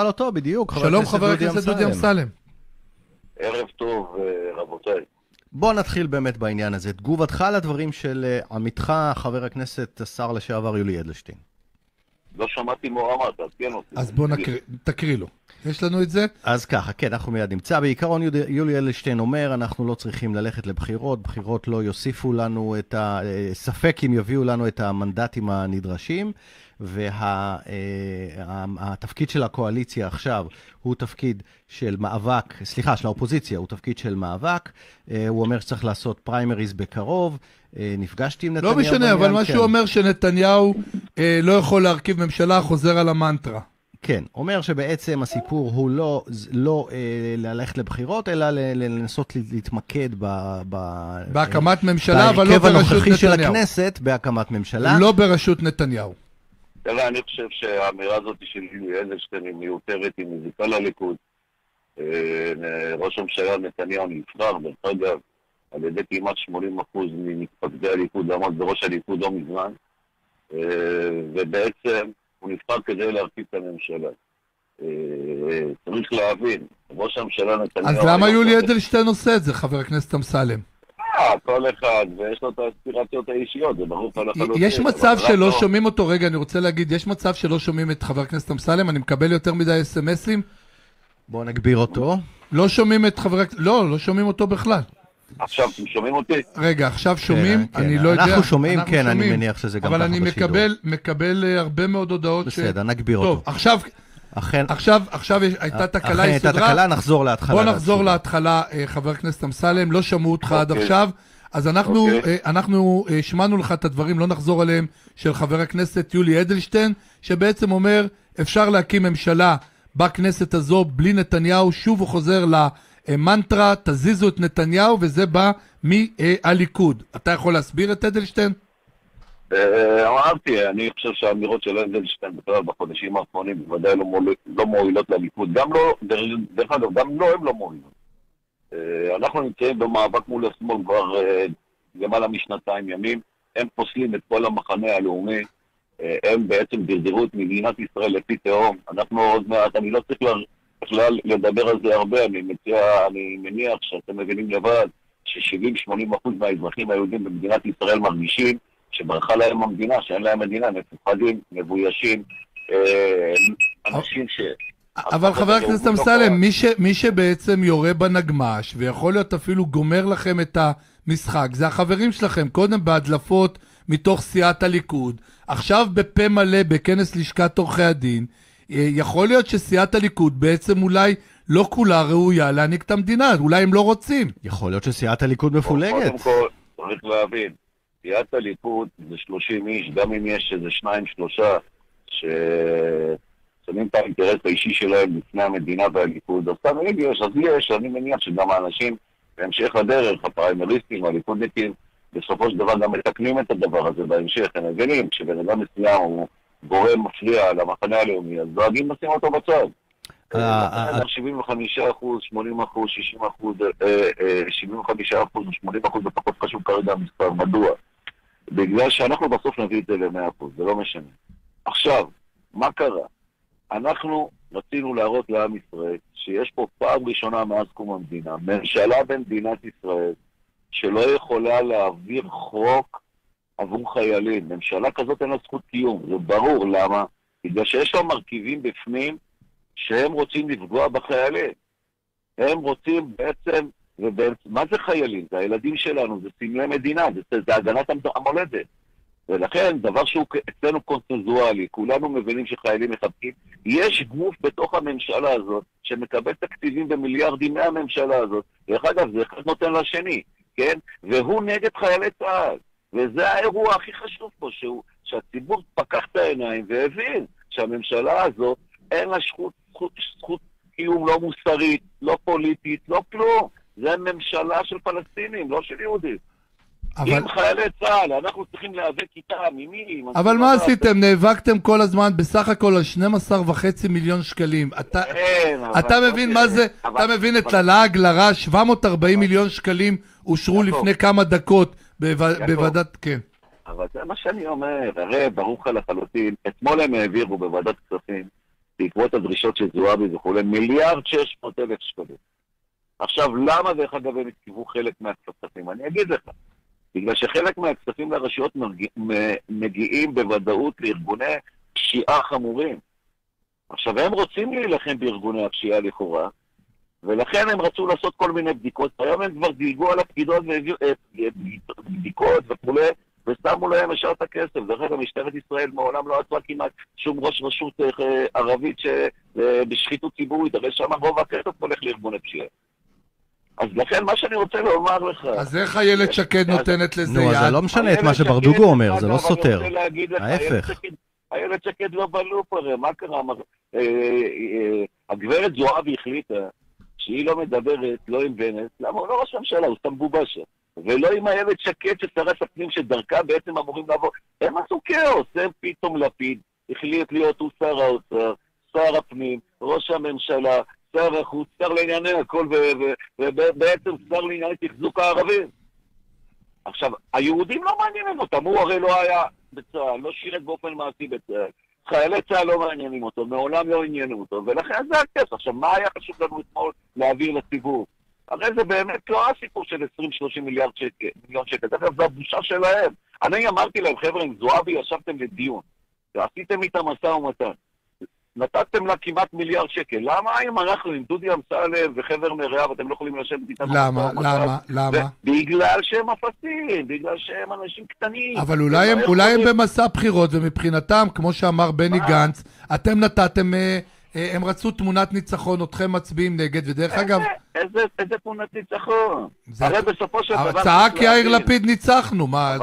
על אותו, בדיוק. שלום חבר הכנסת דודי אמסלם. ערב טוב, אה, רבותיי. בוא נתחיל באמת בעניין הזה. תגובתך לדברים של אה, עמיתך, חבר הכנסת, השר לשעבר יולי אדלשטיין. לא שמעתי מה הוא אמר, תעדכן אותי. אז בוא נקריא, תקריא לו. יש לנו את זה? אז ככה, כן, אנחנו מיד נמצא. בעיקרון יולי, יולי אדלשטיין אומר, אנחנו לא צריכים ללכת לבחירות, בחירות לא יוסיפו לנו את ה... אה, ספק אם יביאו לנו את המנדטים הנדרשים. והתפקיד וה, של הקואליציה עכשיו הוא תפקיד של מאבק, סליחה, של האופוזיציה הוא תפקיד של מאבק. אה, הוא אומר שצריך לעשות פריימריז בקרוב. אה, נפגשתי עם לא נתניהו. לא משנה, אבל מה כן. שהוא אומר שנתניהו אה, לא יכול להרכיב ממשלה, חוזר על המנטרה. כן, אומר שבעצם הסיפור הוא לא, לא אה, ללכת לבחירות, אלא לנסות להתמקד ב... ב בהקמת ממשלה, אבל לא בראשות נתניהו. בהרכב הנוכחי של הכנסת, בהקמת ממשלה. לא בראשות נתניהו. תראה, אני חושב שהאמירה הזאת של יולי אדלשטיין היא מיותרת, היא מזיקה לליכוד. אה, ראש הממשלה נתניהו נבחר, דרך אגב, על ידי כמעט 80% ממתפקדי הליכוד, לעמוד בראש הליכוד לא מזמן, אה, ובעצם הוא נבחר כדי להרכיב את הממשלה. אה, צריך להבין, ראש הממשלה נתניהו... אז למה יולי אדלשטיין עושה את זה, חבר הכנסת אמסלם? כל אחד, ויש לו את האספירציות האישיות, זה ברור לך לחלוטין. יש מצב שלא שומעים אותו, רגע, אני רוצה להגיד, יש מצב שלא שומעים את חבר הכנסת אמסלם, אני מקבל יותר מדי אס.אם.אסים. בואו נגביר אותו. לא שומעים את חבר הכנסת, לא, לא שומעים אותו בכלל. עכשיו, אתם שומעים אותי? רגע, עכשיו שומעים, כן, אני כן. לא יודע. אנחנו שומעים, כן, אני מניח שזה גם ככה בשידור. אבל אני מקבל אה, הרבה מאוד הודעות ש... בסדר, נגביר אותו. טוב, עכשיו... אכן, עכשיו, עכשיו הייתה תקלה, היא סודרה. אכן הייתה תקלה, נחזור להתחלה. בוא נחזור להתחלה, אה, חבר הכנסת אמסלם, לא שמעו אותך עד אוקיי. עכשיו. אז אנחנו, okay. אוקיי. אנחנו השמענו לך את הדברים, לא נחזור עליהם, של חבר הכנסת יולי אדלשטיין, שבעצם אומר, אפשר להקים ממשלה בכנסת הזו בלי נתניהו, שוב הוא חוזר למנטרה, תזיזו את נתניהו, וזה בא מהליכוד. אתה יכול להסביר את אדלשטיין? אה, אמרתי, אני חושב שהאמירות של אדלשטיין בכלל בחודשים האחרונים בוודאי לא, לא מועילות לליכוד. גם לא, דרך אגב, גם לא הם לא מועילות. אה, אנחנו נמצאים במאבק מול השמאל כבר אה, למעלה משנתיים ימים. הם פוסלים את כל המחנה הלאומי. אה, הם בעצם דרדרו את מדינת ישראל לפי תהום. אנחנו עוד מעט, אני לא צריך בכלל לדבר על זה הרבה, אני מציע, אני מניח שאתם מבינים לבד ש-70-80% מהאזרחים היהודים במדינת ישראל מרגישים שברחה להם המדינה, שאין להם מדינה, מפוחדים, מבוישים, אנשים ש... אבל חבר הכנסת אמסלם, מי, ש, מי שבעצם יורה בנגמש, ויכול להיות אפילו גומר לכם את המשחק, זה החברים שלכם, קודם בהדלפות מתוך סיעת הליכוד, עכשיו בפה מלא בכנס לשכת עורכי הדין, אה, יכול להיות שסיעת הליכוד בעצם אולי לא כולה ראויה להעניק את המדינה, אולי הם לא רוצים. יכול להיות שסיעת הליכוד מפולגת. קודם כל, צריך להבין, סיעת הליכוד זה 30 איש, גם אם יש איזה שניים, שלושה, ש... שמים את האינטרס האישי שלהם לפני המדינה והליכוד. אז תמיד יש, אז יש, אני מניח שגם האנשים בהמשך הדרך, הפריימריסטים, הליכודניקים, בסופו של דבר גם מתקנים את הדבר הזה בהמשך. הם מבינים, כשבן אדם מסוים הוא גורם מפריע למחנה הלאומי, אז דואגים לשים אותו בצד. 75 אחוז, 80 אחוז, 60 אחוז, 75 אה, אה, אחוז, 80 אחוז, זה פחות חשוב כרגע המספר. מדוע? בגלל שאנחנו בסוף נביא את זה ל-100 אחוז, זה לא משנה. עכשיו, מה קרה? אנחנו רצינו להראות לעם ישראל שיש פה פעם ראשונה מאז קום המדינה, ממשלה במדינת ישראל שלא יכולה להעביר חוק עבור חיילים. ממשלה כזאת אין לה זכות קיום, זה ברור. למה? בגלל שיש לה מרכיבים בפנים שהם רוצים לפגוע בחיילים. הם רוצים בעצם, ובעצם, מה זה חיילים? זה הילדים שלנו, זה סמלי מדינה, זה, זה הגנת המולדת. ולכן, דבר שהוא אצלנו קונצנזואלי, כולנו מבינים שחיילים מחבקים, יש גוף בתוך הממשלה הזאת שמקבל תקציבים במיליארדים מהממשלה הזאת. דרך אגב, זה אחד נותן לשני, כן? והוא נגד חיילי צה"ל. וזה האירוע הכי חשוב פה, שהוא, שהציבור פקח את העיניים והבין שהממשלה הזאת אין לה זכות, זכות, זכות קיום לא מוסרית, לא פוליטית, לא כלום. זה ממשלה של פלסטינים, לא של יהודים. אבל... עם חיילי צה"ל, אנחנו צריכים להיאבק איתם, עם מי? אבל מה עשיתם? נאבקתם כל הזמן בסך הכל על 12 וחצי מיליון שקלים. אתה, כן, אתה מבין מה זה, אבל, אתה מבין אבל... את הלעג לרש, 740 מיליון שקלים אושרו לפני כמה דקות בוועדת, כן. אבל זה מה שאני אומר, הרי ברור לך לחלוטין, אתמול הם העבירו בוועדת כספים בעקבות הדרישות של זועבי וכולי, מיליארד שש מאות אלף שקלים. עכשיו, למה דרך אגב הם התקיבו חלק מהכספים? אני אגיד לך. בגלל שחלק מהכספים לרשויות מגיע, מגיעים בוודאות לארגוני פשיעה חמורים. עכשיו, הם רוצים להילחם בארגוני הפשיעה לכאורה, ולכן הם רצו לעשות כל מיני בדיקות. היום הם כבר דילגו על הפקידות והביאו בדיקות וכולי, ושמו להם ישר את הכסף. דרך אגב, משטרת ישראל מעולם לא עצרה כמעט שום ראש רשות אה, ערבית שבשחיתות ציבורית, הרי שם רוב הכסף הולך לארגוני פשיעה. אז לכן מה שאני רוצה לומר לך... אז איך איילת שקד נותנת לזה יד? נו, זה לא משנה את מה שברדוגו אומר, זה לא סותר. ההפך. איילת שקד לא בלופ הרי, מה קרה? אה, אה, הגברת זועבי החליטה שהיא לא מדברת לא עם בנט, למה הוא לא ראש ממשלה, הוא סתם בובה שם. ולא עם איילת שקד ששרת הפנים שדרכה בעצם אמורים לעבור. הם עשו כאוס, הם פתאום לפיד החליט להיות הוא שר האוצר, שר הפנים, ראש הממשלה, שר החוץ, שר לענייני הכל, ובעצם שר לענייני תחזוק הערבים. עכשיו, היהודים לא מעניינים אותם, הוא הרי לא היה בצה"ל, לא שירת באופן מעשי בצה"ל. חיילי צה"ל לא מעניינים אותו, מעולם לא עניינו אותו, ולכן זה הכסף. עכשיו, מה היה חשוב לנו אתמול להעביר לציבור? הרי זה באמת לא הסיפור של 20-30 מיליארד שקל, מיליון שקל. דרך אגב, זו הבושה שלהם. אני אמרתי להם, חבר'ה, עם זועבי ישבתם לדיון, ועשיתם איתם משא ומתן. נתתם לה כמעט מיליארד שקל. למה אם אנחנו עם דודי אמסלם וחבר מרעיו, אתם לא יכולים לשבת איתם? למה? למה? למה? בגלל שהם אפסים, בגלל שהם אנשים קטנים. אבל אולי הם, אולי הם במסע בחירות, ומבחינתם, כמו שאמר בני גנץ, אתם נתתם... אה, הם רצו תמונת ניצחון, אתכם מצביעים נגד, ודרך אגב... איזה, איזה תמונת ניצחון? הרי בסופו של דבר... צעק יאיר לפיד ניצחנו, מה?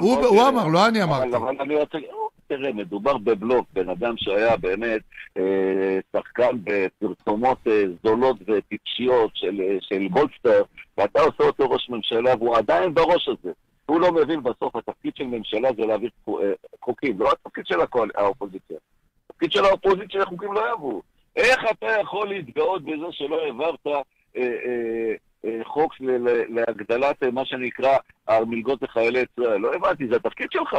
הוא אמר, לא אני אמרתי. אבל אני רוצה... תראה, מדובר בבלוק, בן אדם שהיה באמת אה, שחקן בפרסומות אה, זולות וטיפשיות של, אה, של גולדסטאר, ואתה עושה אותו ראש ממשלה, והוא עדיין בראש הזה. הוא לא מבין בסוף, התפקיד של ממשלה זה להעביר אה, חוקים, לא התפקיד של הקואל, האופוזיציה. התפקיד של האופוזיציה חוקים לא יעברו. איך אתה יכול להתגאות בזה שלא העברת אה, אה, אה, חוק להגדלת אה, מה שנקרא המלגות לחיילי צה"ל? לא הבנתי, זה התפקיד שלך.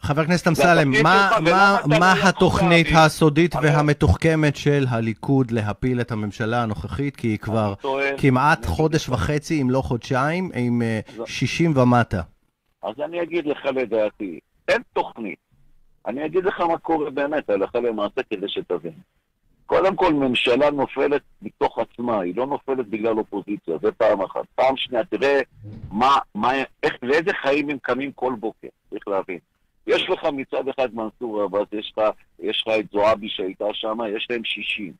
חבר הכנסת אמסלם, מה, מה, מה התוכנית הסודית והמתוחכמת של הליכוד להפיל את הממשלה הנוכחית? כי היא כבר כמעט חודש וחצי, אם לא חודשיים, עם 60 אה, ומטה. אז אני אגיד לך לדעתי, אין תוכנית. אני אגיד לך מה קורה באמת, הלכה למעשה, כדי שתבין. קודם כל, ממשלה נופלת מתוך עצמה, היא לא נופלת בגלל אופוזיציה, זה פעם אחת. פעם שנייה, תראה מה, מה, איך, לאיזה חיים הם קמים כל בוקר, צריך להבין. יש לך מצד אחד מנסור עבאס, יש לך, יש לך את זועבי שהייתה שם, יש להם 60.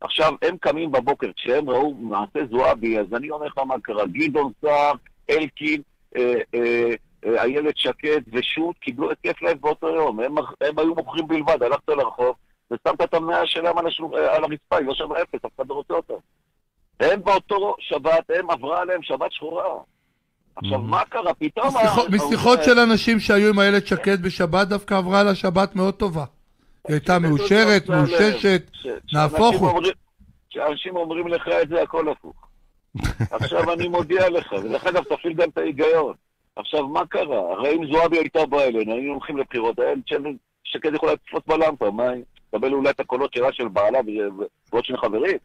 עכשיו, הם קמים בבוקר, כשהם ראו מעשה זועבי, אז אני אומר לך מה קרה. גדעון סער, אלקין, אה, אה, איילת שקד ושות' קיבלו התקף לב באותו יום. הם, הם היו מוכרים בלבד, הלכת לרחוב ושמת את המאה שלהם על, השל... על הרצפה, היא לא שווה אפס, אף אחד לא רוצה אותם. הם באותו שבת, הם עברה עליהם שבת שחורה. עכשיו, מה קרה? פתאום... משיחות של אנשים שהיו עם איילת שקד בשבת, דווקא עברה לה שבת מאוד טובה. היא הייתה מאושרת, מאוששת, נהפוך הוא. כשאנשים אומרים לך את זה, הכל הפוך. עכשיו אני מודיע לך, ודרך אגב, תפעיל גם את ההיגיון. עכשיו, מה קרה? הרי אם זועבי הייתה באה אלינו, היינו הולכים לבחירות, היה שקד יכולה לתפוס בלמפה, מה היא? תקבל אולי את הקולות שלה של בעלה ועוד שני חברים?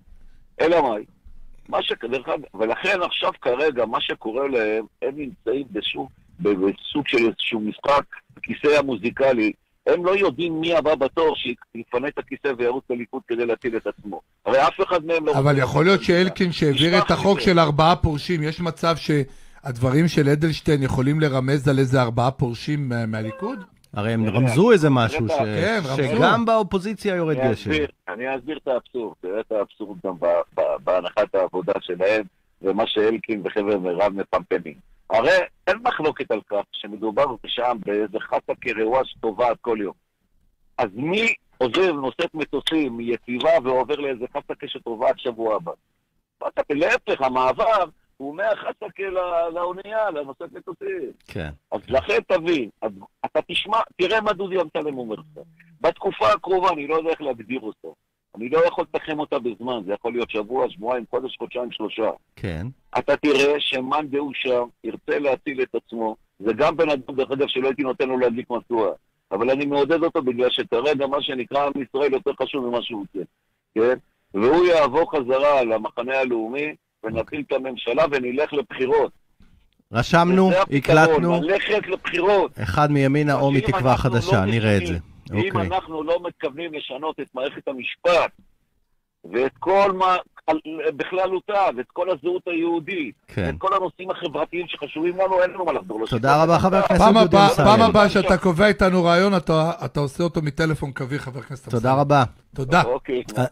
אלא מאי? מה ש... דרך אגב, ולכן עכשיו כרגע, מה שקורה להם, הם נמצאים בסוג, בסוג של איזשהו משחק, הכיסא המוזיקלי. הם לא יודעים מי הבא בתור שיפנה את הכיסא וירוץ לליכוד כדי להציל את עצמו. הרי אף אחד מהם לא... אבל יכול להיות שאלקין שהעביר את החוק של ארבעה פורשים, יש מצב שהדברים של אדלשטיין יכולים לרמז על איזה ארבעה פורשים מהליכוד? הרי הם רמזו איזה משהו, כן, שגם באופוזיציה יורד גשם. אני אסביר את האבסורד, תראה את האבסורד גם בהנחת העבודה שלהם, ומה שאלקין וחבר מירב מפמפמים. הרי אין מחלוקת על כך שמדובר שם באיזה חסה קרואש טובעת כל יום. אז מי עוזב, נושאת מטוסים מיציבה ועובר לאיזה חסה שטובעת שבוע הבא? להפך, המעבר הוא מהחסקה לאונייה, לנושאת מטוסים. כן. אז לכן תבין, אז אתה תשמע, תראה מה דודי אמסלם אומר לך. בתקופה הקרובה, אני לא יודע איך להגדיר אותו. אני לא יכול לתחם אותה בזמן, זה יכול להיות שבוע, שבועיים, חודש, חודשיים, שלושה. כן. אתה תראה שמאן דהוא שם ירצה להציל את עצמו. זה גם בן אדם, דרך אגב, שלא הייתי נותן לו להדליק משואה. אבל אני מעודד אותו בגלל שכרגע מה שנקרא עם ישראל יותר חשוב ממה שהוא עושה, כן? והוא יעבור חזרה למחנה הלאומי, ונפיל את הממשלה ונלך לבחירות. רשמנו, הקלטנו. ללכת לבחירות. אחד מימינה או מתקווה חדשה, לא נראה את זה. אם אוקיי. אנחנו לא מתכוונים לשנות את מערכת המשפט ואת כל מה, בכללותה, ואת כל הזהות היהודית, כן. ואת כל הנושאים החברתיים שחשובים לנו, אין לנו מה לחזור לשם. תודה רבה, חבר הכנסת דודי אמסלם. פעם הבאה שאתה קובע איתנו רעיון, אתה, אתה עושה אותו מטלפון קווי, חבר הכנסת אמסלם. תודה רבה. תודה. אוקיי. אה,